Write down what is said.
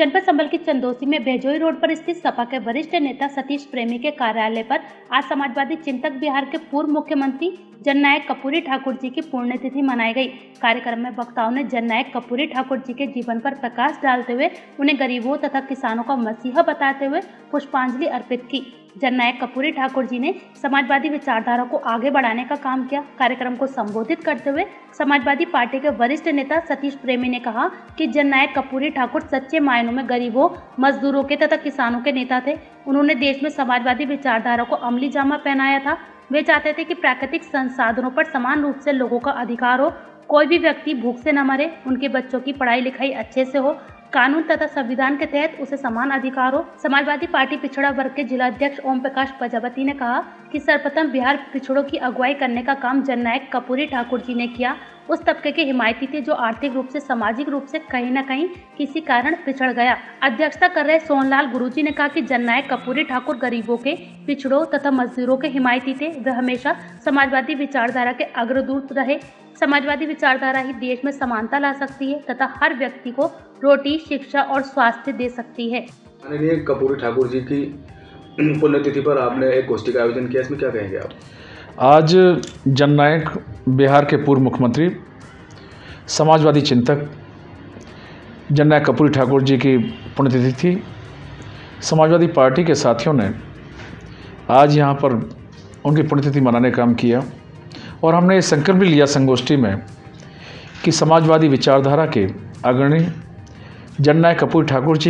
जनपद संबल के चंदोसी में बेजोई रोड पर स्थित सपा के वरिष्ठ नेता सतीश प्रेमी के कार्यालय पर आज समाजवादी चिंतक बिहार के पूर्व मुख्यमंत्री जननायक कपूरी ठाकुर जी की पुण्यतिथि मनाई गई। कार्यक्रम में वक्ताओं ने जननायक कपूरी ठाकुर जी के जीवन पर प्रकाश डालते हुए उन्हें गरीबों तथा किसानों का मसीहा बताते हुए पुष्पांजलि अर्पित की। जननायक कपूरी ठाकुर जी ने समाजवादी विचारधारा को आगे बढ़ाने का काम किया। कार्यक्रम को संबोधित करते हुए समाजवादी पार्टी के वरिष्ठ नेता सतीश प्रेमी ने कहा कि जननायक कपूरी ठाकुर सच्चे मायनों में गरीबों मजदूरों के तथा किसानों के नेता थे। उन्होंने देश में समाजवादी विचारधारा को अमली जामा पहनाया था। वे चाहते थे कि प्राकृतिक संसाधनों पर समान रूप से लोगों का अधिकार हो। कोई भी व्यक्ति भूख से न मरे, उनके बच्चों की पढ़ाई लिखाई अच्छे से हो कानून तथा संविधान के तहत उसे समान अधिकार हो समाजवादी पार्टी पिछड़ा वर्ग के जिला अध्यक्ष ओम प्रकाश प्रजापति ने कहा कि सर्वप्रथम बिहार पिछड़ों की अगुवाई करने का काम जननायक कपूरी ठाकुर जी ने किया उस तबके के हिमायती थे जो आर्थिक रूप से, सामाजिक रूप से कहीं न कहीं किसी कारण पिछड़ गया। अध्यक्षता कर रहे सोनलाल गुरुजी ने कहा कि जननायक कपूरी ठाकुर गरीबों के पिछड़ों तथा मजदूरों के हिमायती थे। वे हमेशा समाजवादी विचारधारा के अग्रदूत रहे। समाजवादी विचारधारा ही देश में समानता ला सकती है तथा हर व्यक्ति को रोटी, शिक्षा और स्वास्थ्य दे सकती है। कपूरी ठाकुर जी की पुण्यतिथि पर आपने एक गोष्ठी का आयोजन किया, इसमें क्या कहेंगे आप? आज जननायक बिहार के पूर्व मुख्यमंत्री, समाजवादी चिंतक जननायक कपूरी ठाकुर जी की पुण्यतिथि थी। समाजवादी पार्टी के साथियों ने आज यहाँ पर उनकी पुण्यतिथि मनाने काम किया और हमने ये संकल्प भी लिया संगोष्ठी में कि समाजवादी विचारधारा के अग्रणी जननायक कपूर ठाकुर जी